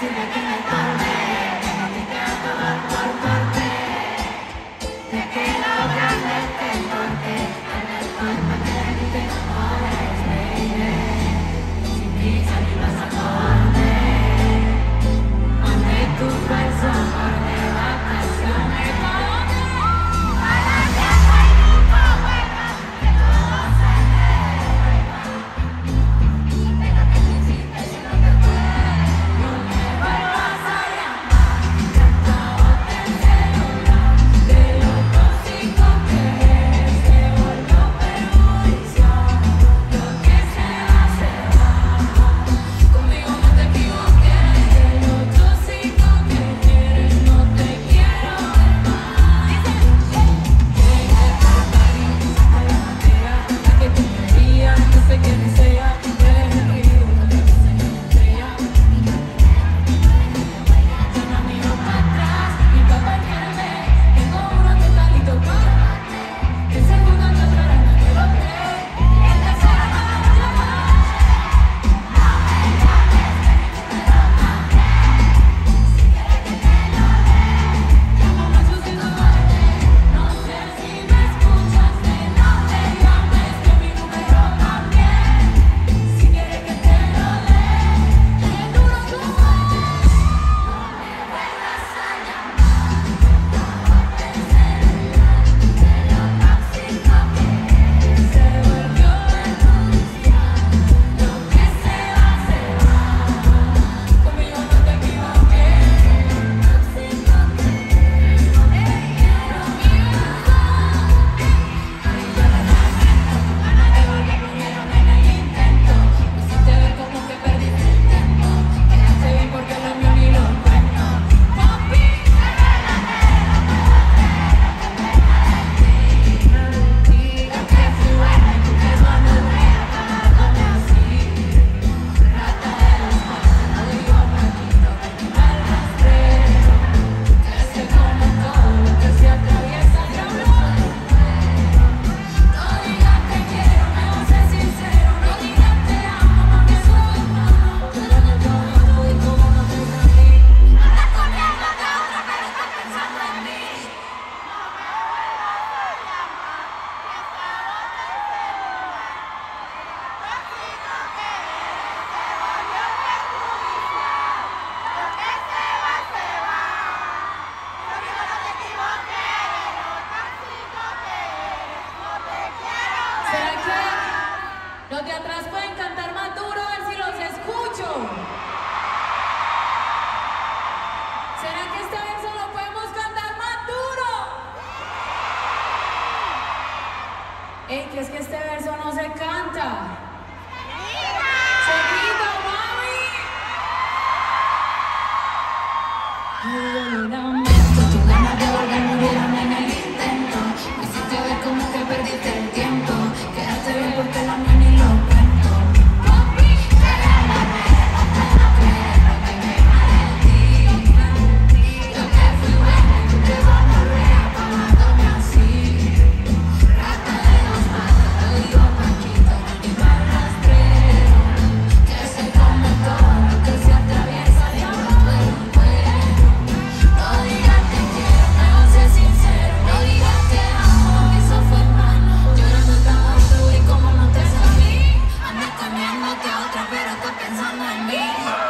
Gracias, Los de atrás pueden cantar Thank you.